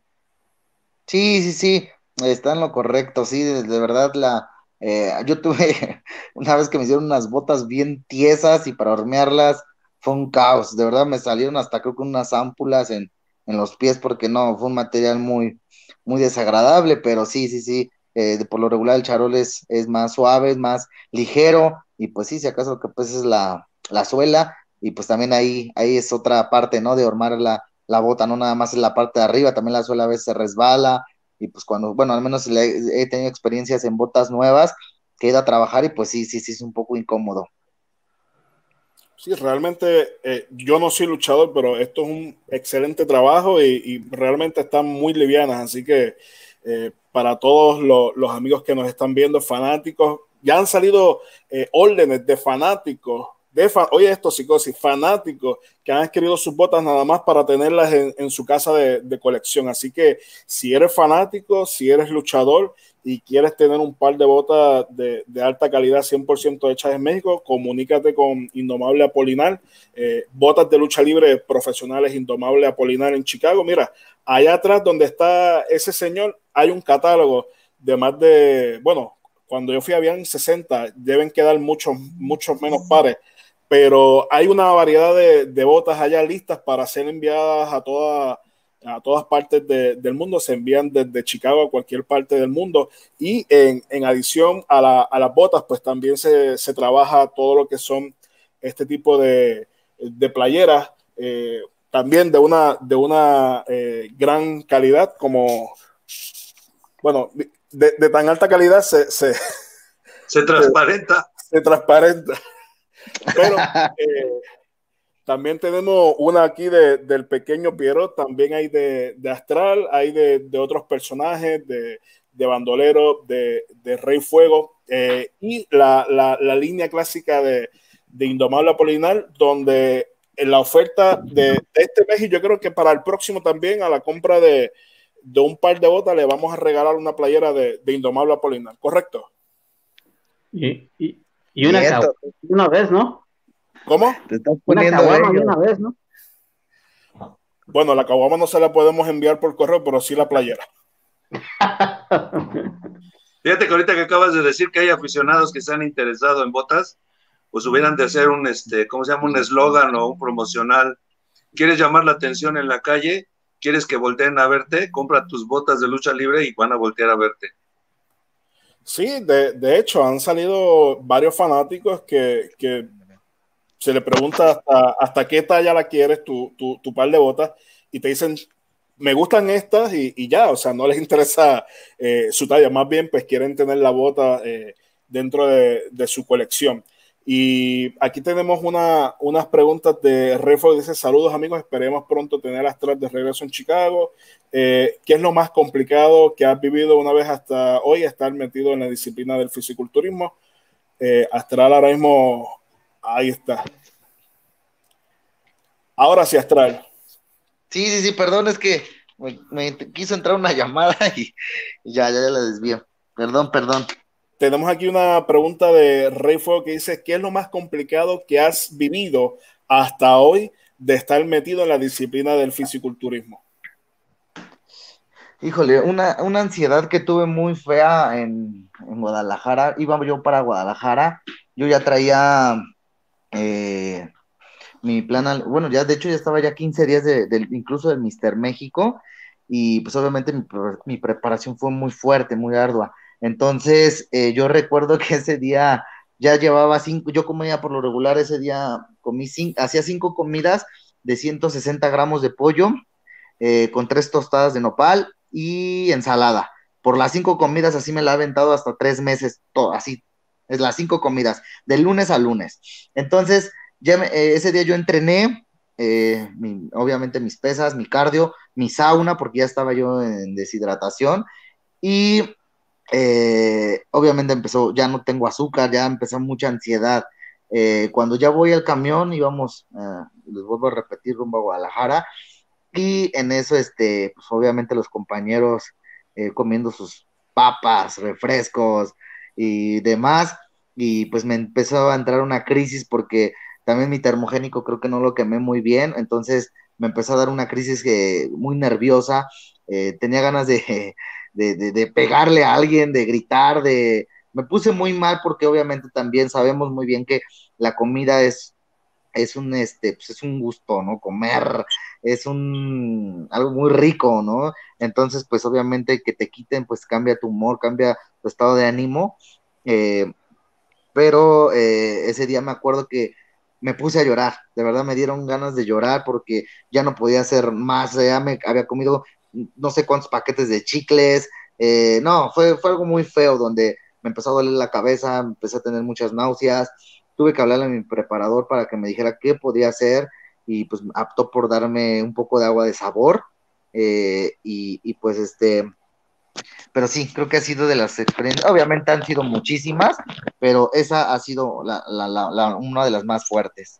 Sí, sí, sí, está en lo correcto, sí, de, verdad la... Eh, yo tuve [laughs] una vez que me hicieron unas botas bien tiesas y para hornearlas fue un caos, de verdad me salieron hasta creo que unas ámpulas en, en los pies porque no, fue un material muy, muy desagradable, pero sí, sí, sí, eh, por lo regular el charol es, es, más suave, es más ligero, y pues sí, si acaso lo que pues es la, la suela, y pues también ahí, ahí es otra parte, ¿no? De hormar la, la bota, no nada más en la parte de arriba, también la suela a veces se resbala, y pues cuando, bueno, al menos he tenido experiencias en botas nuevas, que he ido a trabajar y pues sí, sí, sí, es un poco incómodo. Sí, realmente eh, yo no soy luchador, pero esto es un excelente trabajo y, realmente están muy livianas, así que eh, para todos los amigos que nos están viendo, fanáticos, ya han salido eh, órdenes de fanáticos oye esto, psicosis, fanáticos que han escrito sus botas nada más para tenerlas en, su casa de, colección. Así que si eres fanático, si eres luchador y quieres tener un par de botas de, alta calidad 100% hechas en México, comunícate con Indomable Apolinar, eh, botas de lucha libre profesionales Indomable Apolinar en Chicago. Mira, allá atrás donde está ese señor hay un catálogo de más de, bueno, cuando yo fui habían 60, deben quedar muchos, muchos menos pares pero hay una variedad de, botas allá listas para ser enviadas a, toda, a todas partes del mundo. Se envían desde Chicago a cualquier parte del mundo. Y en, en adición a, a, las botas, pues también se, se, trabaja todo lo que son este tipo de, de playeras, eh, también de una, de una eh, gran calidad, como, bueno, de, de tan alta calidad se... Se, se transparenta. [laughs] se transparenta. Pero eh, también tenemos una aquí de, del pequeño Piero, también hay de, de Astral, hay de, de, otros personajes, de, Bandolero, de, Rey Fuego, eh, y la, la, la, línea clásica de, Indomable Apolinar, donde en la oferta de, este mes, y yo creo que para el próximo también, a la compra de, un par de botas, le vamos a regalar una playera de, Indomable Apolinar, ¿correcto? Y, y una, una vez, ¿no? ¿Cómo? Te estás poniendo una una vez, ¿no? Bueno, la caguama no se la podemos enviar por correo, pero sí la playera. [laughs] Fíjate que ahorita que acabas de decir que hay aficionados que se han interesado en botas, pues hubieran de hacer un, este, ¿cómo se llama? Un eslogan o un promocional. ¿Quieres llamar la atención en la calle? ¿Quieres que volteen a verte? Compra tus botas de lucha libre y van a voltear a verte. Sí, de, hecho, han salido varios fanáticos que, se le pregunta hasta, qué talla la quieres tu, tu, par de botas y te dicen, me gustan estas y, ya, o sea, no les [laughs] interesa eh, su talla, más bien pues quieren tener la bota eh, dentro de, de, su colección. Y aquí tenemos una, unas preguntas de Refo. Dice: Saludos, amigos. Esperemos pronto tener Astral de regreso en Chicago. Eh, ¿Qué es lo más complicado que has vivido una vez hasta hoy? Estar metido en la disciplina del fisiculturismo. Eh, Astral ahora mismo, ahí está. Ahora sí, Astral. Sí, sí, sí, perdón, es que me, quiso entrar una llamada [laughs] y, ya, ya, ya la desvío. Perdón, perdón tenemos aquí una pregunta de Rey Fuego que dice, ¿qué es lo más complicado que has vivido hasta hoy de estar metido en la disciplina del fisiculturismo? Híjole, una, ansiedad que tuve muy fea en, Guadalajara. Iba yo para Guadalajara, yo ya traía eh, mi plan, bueno, ya de hecho ya estaba ya 15 días de, incluso del Mister México y pues obviamente mi preparación fue muy fuerte, muy ardua entonces, eh, yo recuerdo que ese día ya llevaba cinco, yo comía por lo regular, ese día comí cinco, hacía cinco comidas de 160 gramos de pollo, eh, con tres tostadas de nopal y ensalada. Por las cinco comidas así me la he aventado hasta tres meses, todo, así, es las cinco comidas, de lunes a lunes. Entonces, eh, ese día yo entrené, obviamente mis pesas, mi cardio, mi sauna, porque ya estaba yo en deshidratación, y eh, obviamente empezó, ya no tengo azúcar, ya empezó mucha ansiedad. Eh, cuando ya voy al camión íbamos, eh, les vuelvo a repetir, rumbo a Guadalajara, y en eso, este, pues obviamente los compañeros comiendo sus papas, refrescos y demás, y pues me empezó a entrar una crisis porque también mi termogénico creo que no lo quemé muy bien, entonces me empezó a dar una crisis muy nerviosa, tenía ganas de, de, pegarle a alguien, de gritar, de... Me puse muy mal porque obviamente también sabemos muy bien que la comida es, es un, este, pues es un gusto, ¿no? Comer es un, algo muy rico, ¿no? Entonces, pues obviamente que te quiten, pues cambia tu humor, cambia tu estado de ánimo. Eh, pero eh, ese día me acuerdo que me puse a llorar, de verdad me dieron ganas de llorar porque ya no podía hacer más, ya me había comido no sé cuántos paquetes de chicles, eh, no, fue, fue algo muy feo donde me empezó a doler la cabeza, empecé a tener muchas náuseas, tuve que hablarle a mi preparador para que me dijera qué podía hacer y pues optó por darme un poco de agua de sabor eh, y, pues este, pero sí, creo que ha sido de las experiencias, obviamente han sido muchísimas, pero esa ha sido una de las más fuertes.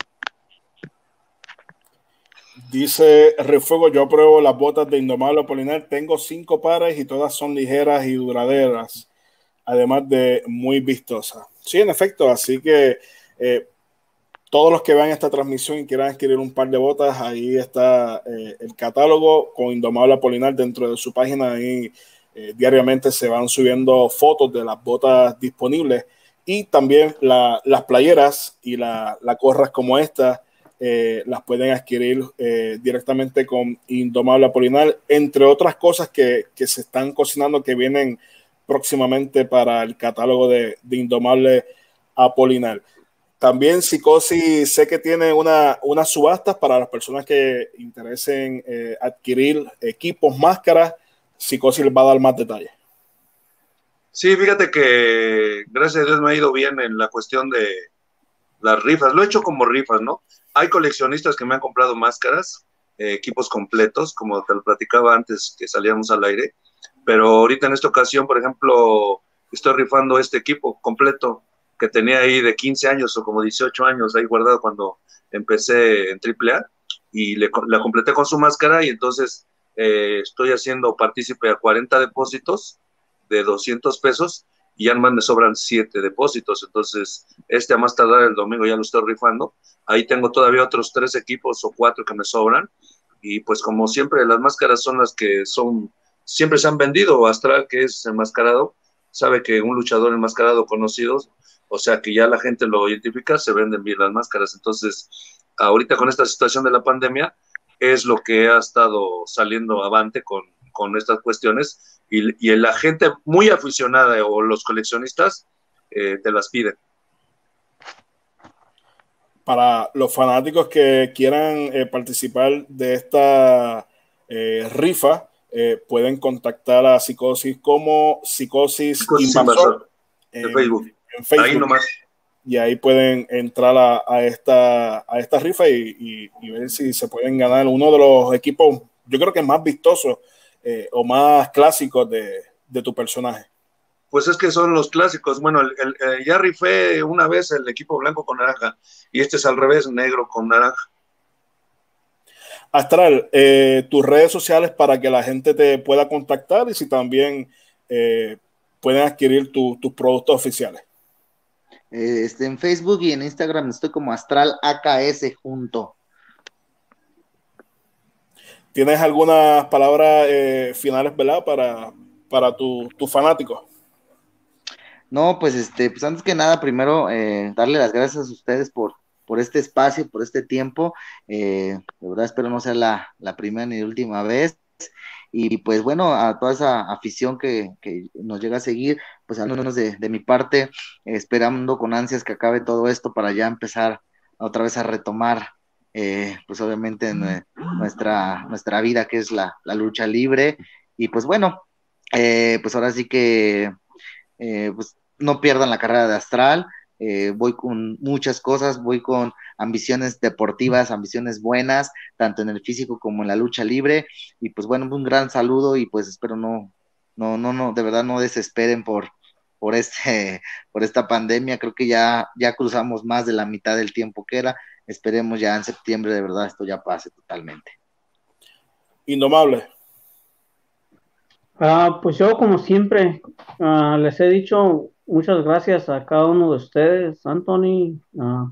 Dice Refuego, yo apruebo las botas de Indomable Polinar, tengo cinco pares y todas son ligeras y duraderas, además de muy vistosas. Sí, en efecto, así que eh, todos los que vean esta transmisión y quieran adquirir un par de botas, ahí está eh, el catálogo con Indomable Apolinar dentro de su página. Ahí eh, diariamente se van subiendo fotos de las botas disponibles y también las playeras y las la corras como esta eh, las pueden adquirir eh, directamente con Indomable Apolinar, entre otras cosas que, se están cocinando que vienen próximamente para el catálogo de, Indomable Apolinar. También Psicosis sé que tiene una, unas subastas para las personas que interesen eh, adquirir equipos, máscaras. Psicosis les va a dar más detalles. Sí, fíjate que gracias a Dios me ha ido bien en la cuestión de las rifas. Lo he hecho como rifas, ¿no? Hay coleccionistas que me han comprado máscaras, eh, equipos completos, como te lo platicaba antes que salíamos al aire, pero ahorita en esta ocasión, por ejemplo, estoy rifando este equipo completo que tenía ahí de 15 años o como 18 años ahí guardado cuando empecé en AAA y le, la completé con su máscara y entonces eh, estoy haciendo partícipe a 40 depósitos de 200 pesos y ya más me sobran 7 depósitos, entonces este a más tardar el domingo ya lo estoy rifando Ahí tengo todavía otros tres equipos o cuatro que me sobran. Y pues como siempre, las máscaras son las que son, siempre se han vendido. Astral, que es enmascarado, sabe que un luchador enmascarado conocido, o sea que ya la gente lo identifica, se venden bien las máscaras. Entonces, ahorita con esta situación de la pandemia, es lo que ha estado saliendo avante con, con estas cuestiones. Y, y, la gente muy aficionada o los coleccionistas eh, te las piden para los fanáticos que quieran eh, participar de esta eh, rifa, eh, pueden contactar a Psicosis como Psicosis, Invasor, en, Facebook. Ahí nomás. Y ahí pueden entrar a, esta, a esta rifa y, ver si se pueden ganar uno de los equipos, yo creo que más vistosos o más clásicos de, de tu personaje pues es que son los clásicos. Bueno, el, el, ya rifé una vez el equipo blanco con naranja y este es al revés, negro con naranja. Astral, eh, tus redes sociales para que la gente te pueda contactar y si también eh, pueden adquirir tus productos oficiales. Eh, este, en Facebook y en Instagram estoy como Astral AKS junto. ¿Tienes algunas palabras finales, ¿verdad? Para, para tu fanáticos. No, pues este, pues antes que nada, primero eh, darle las gracias a ustedes por, por este espacio, por este tiempo. Eh, de verdad espero no sea la, primera ni la última vez. Y pues bueno, a toda esa afición que, nos llega a seguir, pues al menos de mi parte, esperando con ansias que acabe todo esto para ya empezar otra vez a retomar, eh, pues obviamente nuestra, nuestra vida, que es la, la lucha libre. Y pues bueno, pues ahora sí que eh, pues no pierdan la carrera de Astral. Eh, voy con muchas cosas, voy con ambiciones deportivas, ambiciones buenas, tanto en el físico como en la lucha libre. Y pues bueno, un gran saludo y pues espero no, no, no, no, de verdad no desesperen por, por este, [laughs] por esta pandemia. Creo que ya, ya cruzamos más de la mitad del tiempo que era. Esperemos ya en septiembre de verdad esto ya pase totalmente. Indomable. Ah, pues yo, como siempre, ah, les he dicho muchas gracias a cada uno de ustedes, Anthony,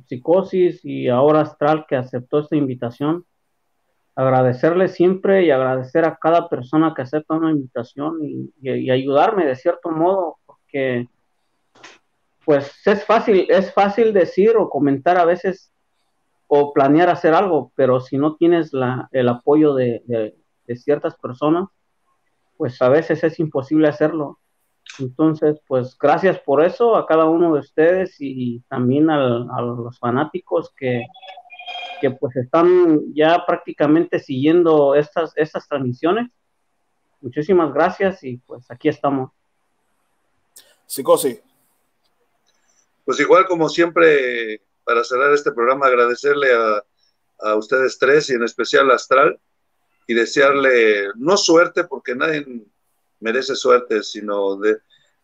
Psicosis y ahora Astral que aceptó esta invitación. Agradecerles siempre y agradecer a cada persona que acepta una invitación y, ayudarme de cierto modo, porque pues es fácil, es fácil decir o comentar a veces o planear hacer algo, pero si no tienes la, el apoyo de, de ciertas personas, pues a veces es imposible hacerlo. Entonces, pues gracias por eso a cada uno de ustedes y también a los fanáticos que, que, pues están ya prácticamente siguiendo estas, estas transmisiones. muchísimas gracias y pues aquí estamos. Psicosis. Pues igual como siempre, para cerrar este programa, agradecerle a, ustedes tres y en especial a Astral y desearle, no suerte, porque nadie merece suerte, sino de,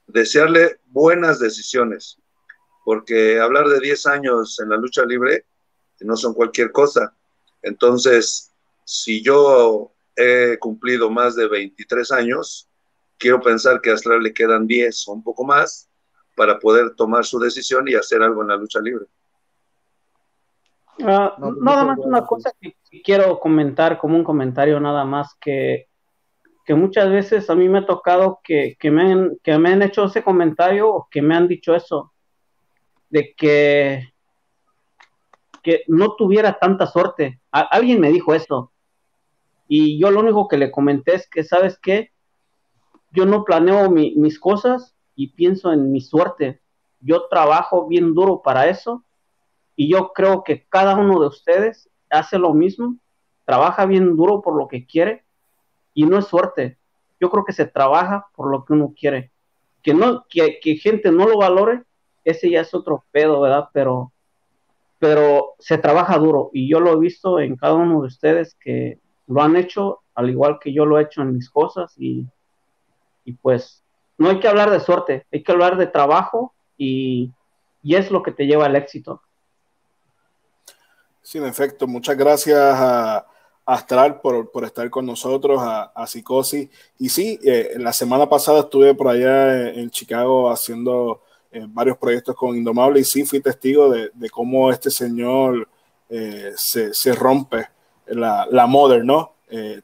desearle buenas decisiones, porque hablar de 10 años en la lucha libre no son cualquier cosa. Entonces, si yo he cumplido más de 23 años, quiero pensar que a Astral le quedan 10 o un poco más para poder tomar su decisión y hacer algo en la lucha libre. Ah, nada más una cosa que quiero comentar como un comentario nada más que, que muchas veces a mí me ha tocado que, que, me han, que me han hecho ese comentario o que me han dicho eso, de que, que no tuviera tanta suerte. alguien me dijo eso. Y yo lo único que le comenté es que, ¿sabes qué? Yo no planeo mis cosas y pienso en mi suerte. Yo trabajo bien duro para eso y yo creo que cada uno de ustedes hace lo mismo, trabaja bien duro por lo que quiere y no es suerte. Yo creo que se trabaja por lo que uno quiere. Que no, que, gente no lo valore, ese ya es otro pedo, ¿verdad? Pero, pero se trabaja duro y yo lo he visto en cada uno de ustedes que lo han hecho al igual que yo lo he hecho en mis cosas y, y pues no hay que hablar de suerte, hay que hablar de trabajo y, y es lo que te lleva al éxito. Sí, en efecto, muchas gracias a Astral por, estar con nosotros, a, a Psicosis. Y sí, eh, la semana pasada estuve por allá en, Chicago haciendo eh, varios proyectos con Indomable y sí fui testigo de, cómo este señor eh, se, rompe la, la mother, ¿no?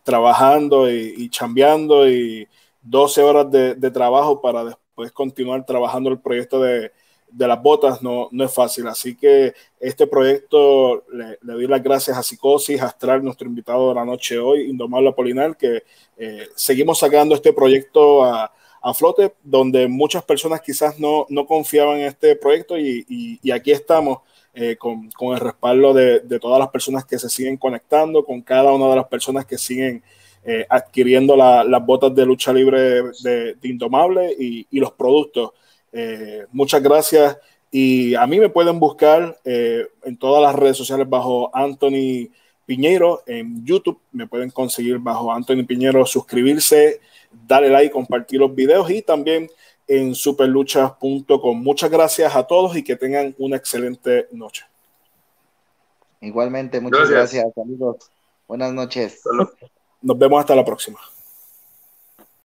trabajando y, y, chambeando y 12 horas de, de trabajo para después continuar trabajando el proyecto de, de las botas no, no es fácil. Así que este proyecto le, doy las gracias a Psicosis, Astral, nuestro invitado de la noche hoy, Indomable Apolinar, que eh, seguimos sacando este proyecto a, a, flote, donde muchas personas quizás no, no confiaban en este proyecto y, y, aquí estamos. Eh, con, con, el respaldo de, de, todas las personas que se siguen conectando, con cada una de las personas que siguen eh, adquiriendo las botas de lucha libre de, de Indomable y, y los productos. Eh, muchas gracias y a mí me pueden buscar eh, en todas las redes sociales bajo Anthony Piñero, en YouTube me pueden conseguir bajo Anthony Piñero, suscribirse, darle like, compartir los videos y también en superluchas.com. Muchas gracias a todos y que tengan una excelente noche. Igualmente, muchas gracias, amigos. Buenas noches. Nos vemos hasta la próxima.